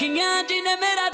दुनिया जिन्हें मेरा